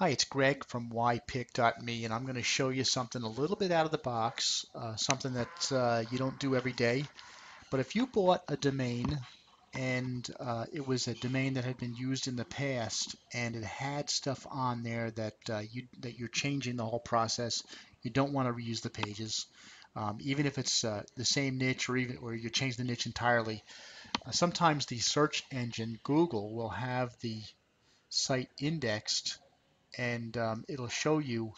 Hi, it's Greg from ypick.me, and I'm going to show you something a little bit out of the box, uh, something that uh, you don't do every day. But if you bought a domain and uh, it was a domain that had been used in the past and it had stuff on there that uh, you that you're changing the whole process, you don't want to reuse the pages, um, even if it's uh, the same niche or even or you change the niche entirely. Uh, sometimes the search engine Google will have the site indexed and um, it'll show you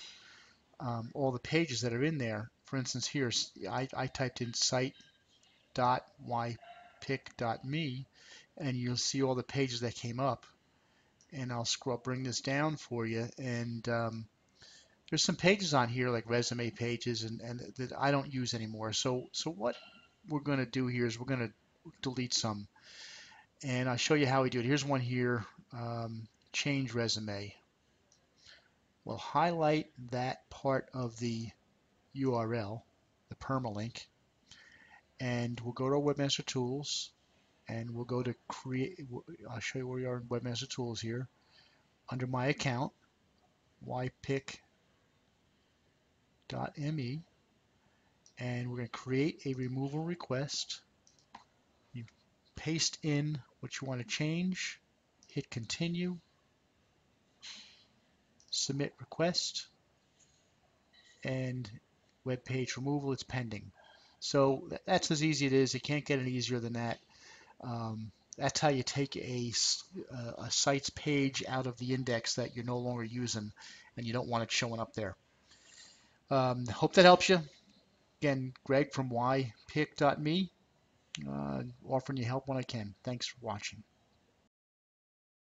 um, all the pages that are in there. For instance, here I, I typed in site.ypick.me and you'll see all the pages that came up. And I'll scroll, bring this down for you. And um, there's some pages on here like resume pages and, and that I don't use anymore. So, so what we're going to do here is we're going to delete some. And I'll show you how we do it. Here's one here, um, change resume. We'll highlight that part of the URL, the permalink, and we'll go to our Webmaster Tools and we'll go to create, I'll show you where we are in Webmaster Tools here. Under my account, ypick.me, and we're going to create a removal request. You paste in what you want to change, hit continue, submit request, and web page removal, it's pending. So that's as easy as it is. It can't get any easier than that. Um, that's how you take a, a site's page out of the index that you're no longer using and you don't want it showing up there. Um, hope that helps you. Again, Greg from ypick.me, uh, offering you help when I can. Thanks for watching.